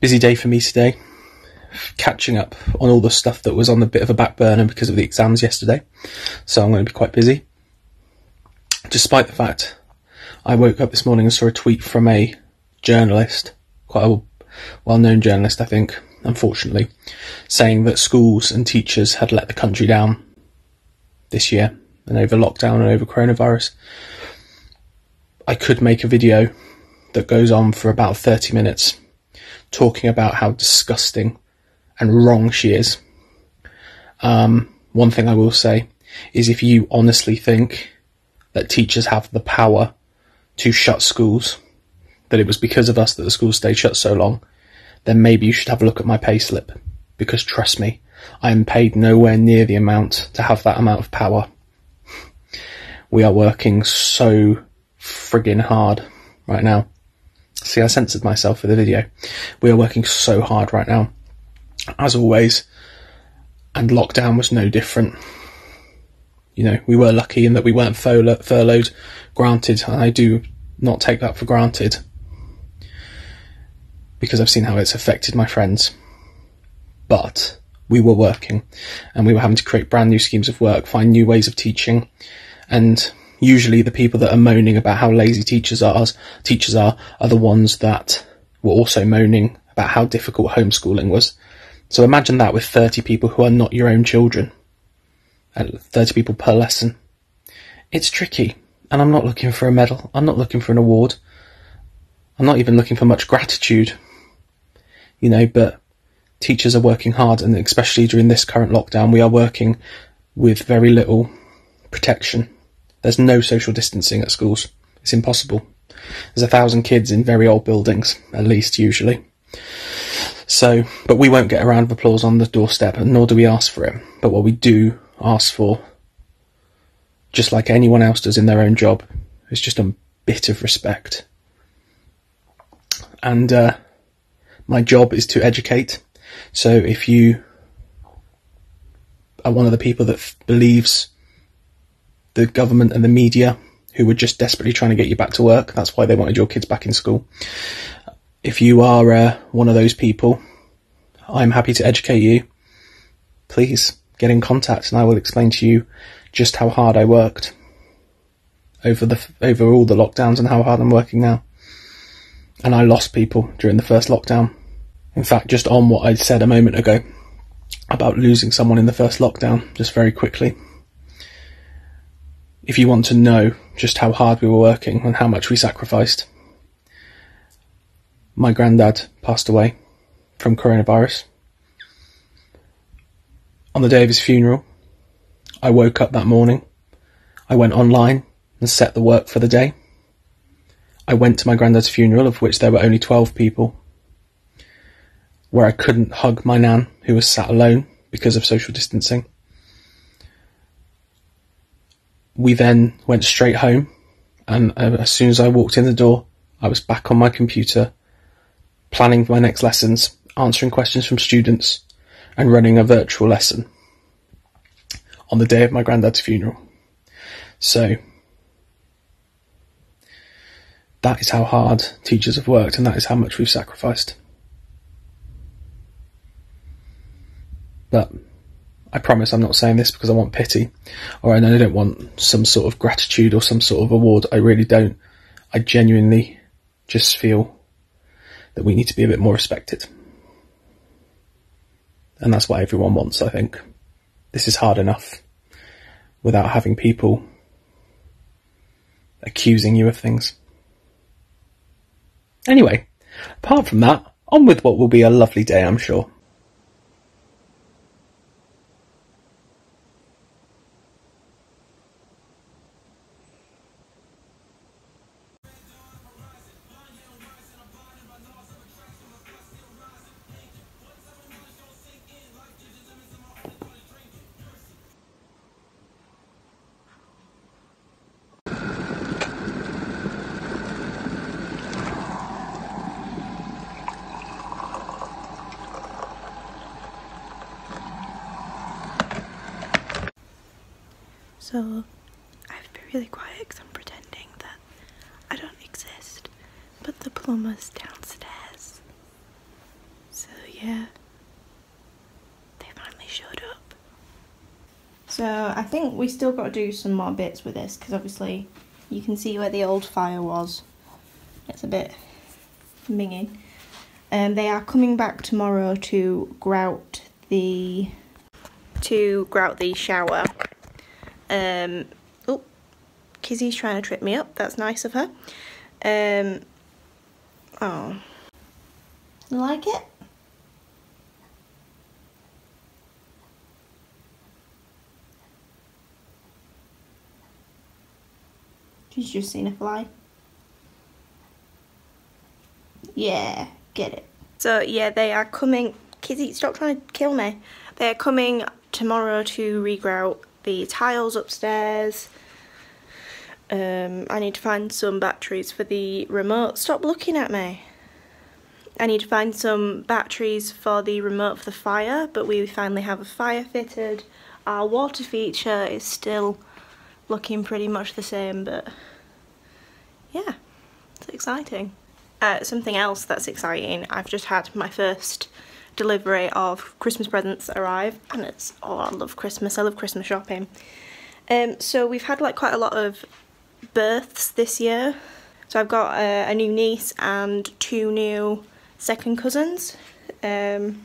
Busy day for me today. Catching up on all the stuff that was on the bit of a back burner because of the exams yesterday. So I'm going to be quite busy. Despite the fact I woke up this morning and saw a tweet from a journalist, quite a well known journalist, I think, unfortunately, saying that schools and teachers had let the country down this year and over lockdown and over coronavirus. I could make a video that goes on for about 30 minutes talking about how disgusting and wrong she is. Um, one thing I will say is if you honestly think that teachers have the power to shut schools, that it was because of us that the schools stayed shut so long, then maybe you should have a look at my payslip. Because trust me, I am paid nowhere near the amount to have that amount of power. We are working so friggin' hard right now. See, I censored myself for the video. We are working so hard right now, as always, and lockdown was no different. You know, we were lucky in that we weren't furloughed, granted, I do not take that for granted because I've seen how it's affected my friends. But we were working and we were having to create brand new schemes of work, find new ways of teaching, and usually the people that are moaning about how lazy teachers are, teachers are, are the ones that were also moaning about how difficult homeschooling was. So imagine that with 30 people who are not your own children. Uh, 30 people per lesson. It's tricky. And I'm not looking for a medal. I'm not looking for an award. I'm not even looking for much gratitude. You know, but teachers are working hard and especially during this current lockdown, we are working with very little protection. There's no social distancing at schools. It's impossible. There's a thousand kids in very old buildings, at least usually. So, but we won't get a round of applause on the doorstep, nor do we ask for it. But what we do ask for, just like anyone else does in their own job, is just a bit of respect. And uh, my job is to educate. So if you are one of the people that believes the government and the media who were just desperately trying to get you back to work. That's why they wanted your kids back in school. If you are uh, one of those people, I'm happy to educate you. Please get in contact and I will explain to you just how hard I worked over the over all the lockdowns and how hard I'm working now. And I lost people during the first lockdown. In fact, just on what I said a moment ago about losing someone in the first lockdown, just very quickly if you want to know just how hard we were working and how much we sacrificed. My granddad passed away from coronavirus. On the day of his funeral, I woke up that morning. I went online and set the work for the day. I went to my granddad's funeral, of which there were only 12 people, where I couldn't hug my nan, who was sat alone because of social distancing. We then went straight home, and uh, as soon as I walked in the door, I was back on my computer, planning my next lessons, answering questions from students, and running a virtual lesson on the day of my granddad's funeral. So, that is how hard teachers have worked, and that is how much we've sacrificed. But I promise I'm not saying this because I want pity, or I don't want some sort of gratitude or some sort of award. I really don't. I genuinely just feel that we need to be a bit more respected. And that's what everyone wants, I think. This is hard enough without having people accusing you of things. Anyway, apart from that, on with what will be a lovely day, I'm sure. So I have to be really quiet because I'm pretending that I don't exist. But the plumber's downstairs So yeah, they finally showed up. So I think we still got to do some more bits with this because obviously you can see where the old fire was. It's a bit minging. Um, they are coming back tomorrow to grout the to grout the shower. Um, oh, Kizzy's trying to trip me up. That's nice of her. Um, oh, you like it? She's just seen a fly. Yeah, get it. So yeah, they are coming. Kizzy, stop trying to kill me. They are coming tomorrow to regrout the tiles upstairs. Um, I need to find some batteries for the remote. Stop looking at me. I need to find some batteries for the remote for the fire, but we finally have a fire fitted. Our water feature is still looking pretty much the same, but yeah, it's exciting. Uh, something else that's exciting, I've just had my first delivery of Christmas presents arrive and it's, oh I love Christmas, I love Christmas shopping. Um, so we've had like quite a lot of births this year. So I've got a, a new niece and two new second cousins. Um,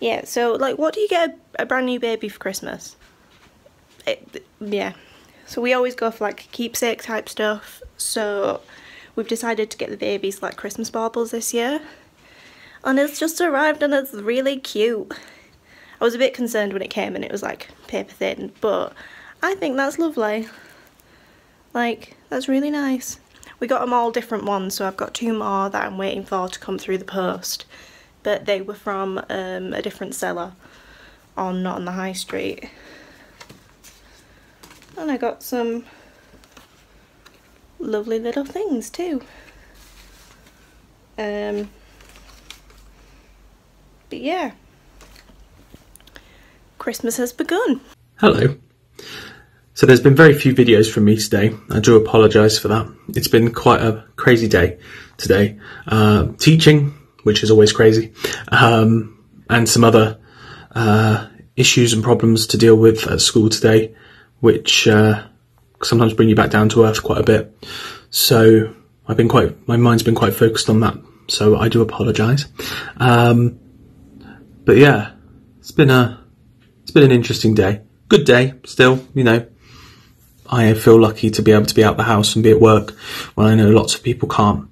yeah, so like what do you get a, a brand new baby for Christmas? It, yeah, so we always go for like keepsake type stuff. So we've decided to get the babies like Christmas baubles this year. And it's just arrived and it's really cute. I was a bit concerned when it came and it was like paper thin, but I think that's lovely. Like, that's really nice. We got them all different ones, so I've got two more that I'm waiting for to come through the post. But they were from um, a different seller on Not on the High Street. And I got some lovely little things too. Um, but yeah, Christmas has begun. Hello. So there's been very few videos from me today. I do apologise for that. It's been quite a crazy day today. Uh, teaching, which is always crazy, um, and some other uh, issues and problems to deal with at school today, which uh, sometimes bring you back down to earth quite a bit. So I've been quite, my mind's been quite focused on that. So I do apologise. Um, but yeah, it's been a, it's been an interesting day. Good day still, you know. I feel lucky to be able to be out the house and be at work when I know lots of people can't.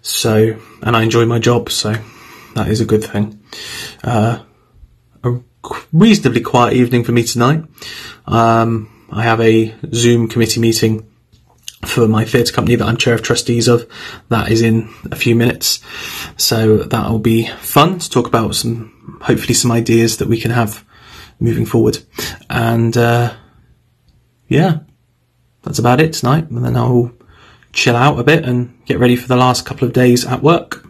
So, and I enjoy my job, so that is a good thing. Uh, a reasonably quiet evening for me tonight. Um, I have a Zoom committee meeting for my theatre company that I'm chair of trustees of. That is in a few minutes. So that'll be fun to talk about some, hopefully some ideas that we can have moving forward. And, uh, yeah, that's about it tonight. And then I'll chill out a bit and get ready for the last couple of days at work.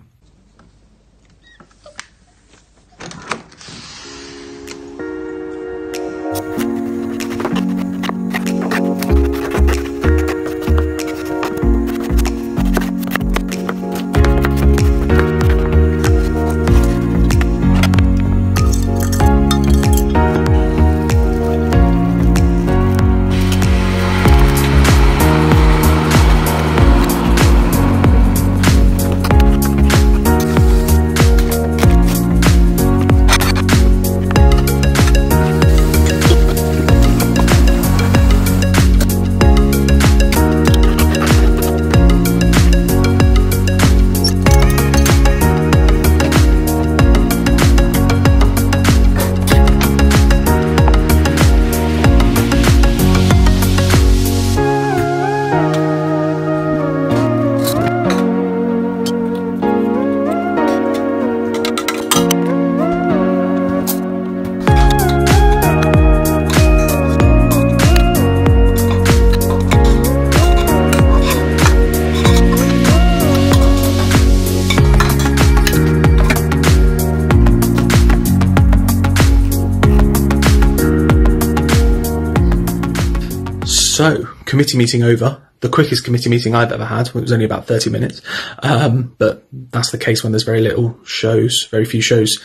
Committee meeting over. the quickest committee meeting I've ever had. It was only about 30 minutes. Um, but that's the case when there's very little shows, very few shows,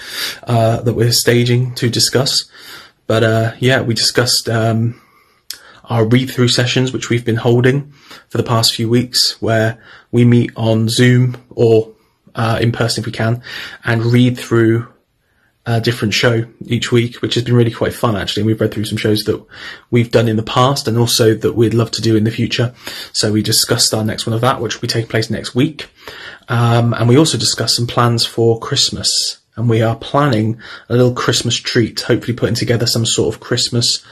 uh, that we're staging to discuss. But, uh, yeah, we discussed, um, our read through sessions, which we've been holding for the past few weeks, where we meet on Zoom or, uh, in person if we can and read through a different show each week, which has been really quite fun actually. And we've read through some shows that we've done in the past and also that we'd love to do in the future. So we discussed our next one of that, which will be taking place next week. Um, and we also discussed some plans for Christmas and we are planning a little Christmas treat, hopefully putting together some sort of Christmas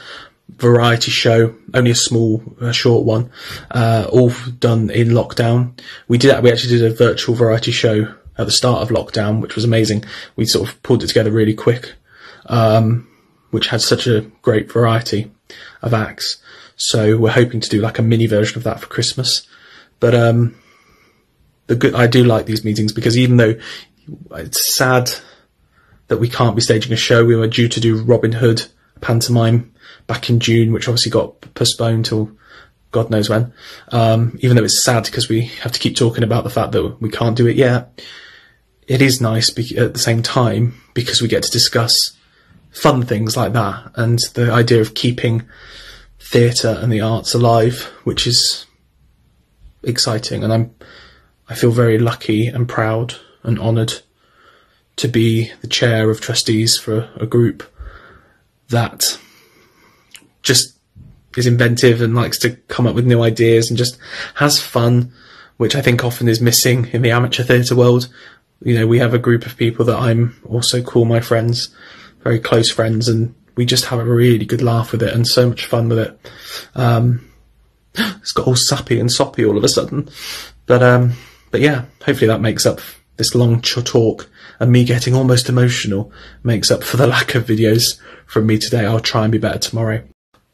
variety show, only a small, a short one, uh, all done in lockdown. We did, that. we actually did a virtual variety show at the start of lockdown, which was amazing. We sort of pulled it together really quick, um, which had such a great variety of acts. So we're hoping to do like a mini version of that for Christmas. But um, the good, I do like these meetings because even though it's sad that we can't be staging a show, we were due to do Robin Hood pantomime back in June, which obviously got postponed till God knows when. Um, even though it's sad because we have to keep talking about the fact that we can't do it yet it is nice be- at the same time because we get to discuss fun things like that and the idea of keeping theatre and the arts alive, which is exciting. And I'm, I feel very lucky and proud and honoured to be the chair of trustees for a group that just is inventive and likes to come up with new ideas and just has fun, which I think often is missing in the amateur theatre world you know, we have a group of people that I'm also call my friends, very close friends, and we just have a really good laugh with it and so much fun with it. Um, it's got all sappy and soppy all of a sudden, but um, but yeah, hopefully that makes up this long talk and me getting almost emotional makes up for the lack of videos from me today. I'll try and be better tomorrow.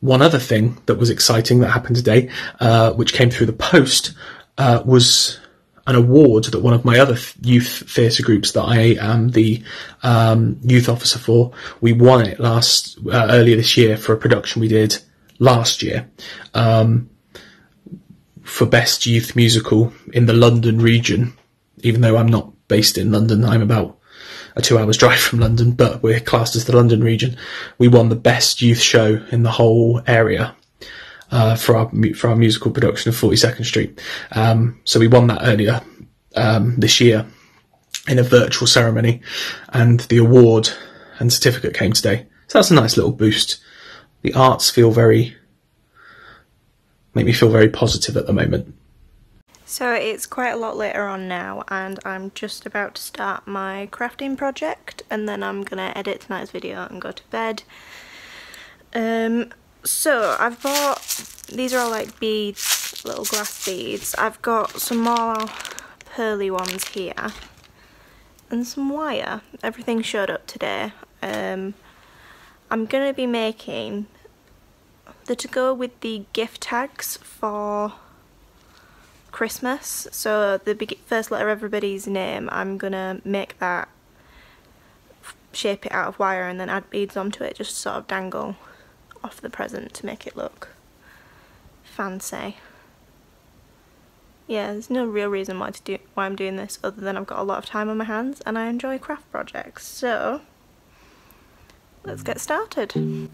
One other thing that was exciting that happened today, uh, which came through the post, uh, was an award that one of my other youth theatre groups that I am the um, youth officer for, we won it last uh, earlier this year for a production we did last year um, for best youth musical in the London region. Even though I'm not based in London, I'm about a two hours drive from London, but we're classed as the London region. We won the best youth show in the whole area uh, for our for our musical production of Forty Second Street. Um, so we won that earlier um, this year in a virtual ceremony, and the award and certificate came today. So that's a nice little boost. The arts feel very make me feel very positive at the moment. So it's quite a lot later on now and I'm just about to start my crafting project and then I'm gonna edit tonight's video and go to bed. Um, so I've bought, these are all like beads, little glass beads. I've got some more pearly ones here and some wire. Everything showed up today. Um, I'm going to be making the to go with the gift tags for Christmas. So the first letter of everybody's name, I'm going to make that, shape it out of wire and then add beads onto it, just sort of dangle off the present to make it look fancy. Yeah, there's no real reason why to do why I'm doing this other than I've got a lot of time on my hands and I enjoy craft projects. So let's get started.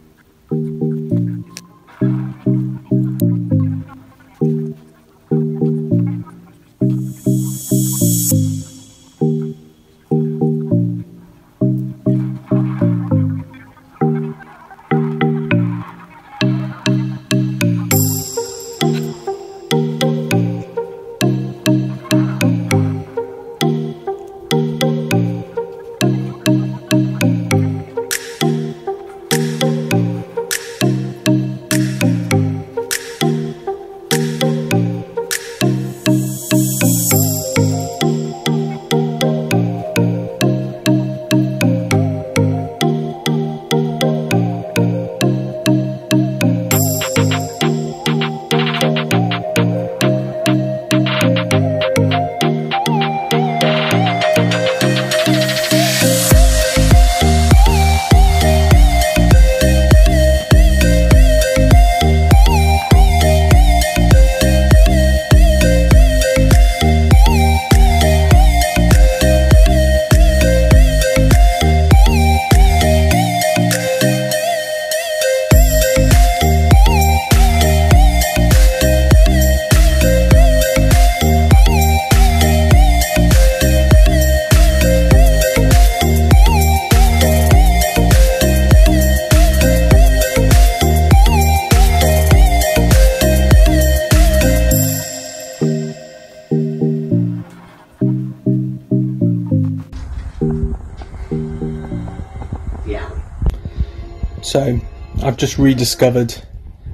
So, I've just rediscovered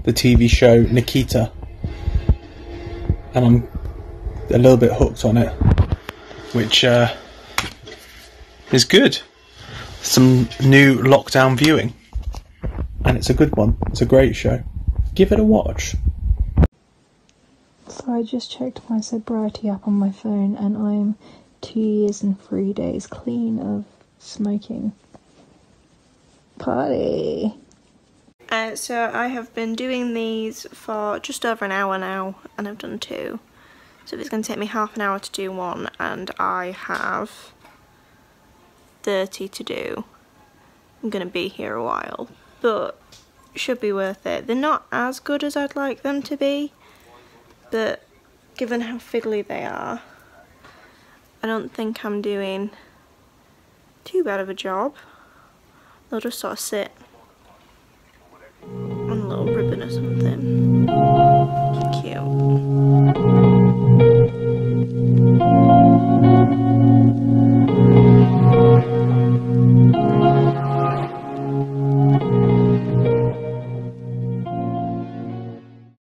the TV show Nikita, and I'm a little bit hooked on it, which uh, is good. Some new lockdown viewing, and it's a good one. It's a great show. Give it a watch. So I just checked my sobriety app on my phone, and I'm two years and three days clean of smoking. Party. Uh, so I have been doing these for just over an hour now, and I've done two. So it's going to take me half an hour to do one, and I have 30 to do. I'm going to be here a while, but should be worth it. They're not as good as I'd like them to be, but given how fiddly they are, I don't think I'm doing too bad of a job. They'll just sort of sit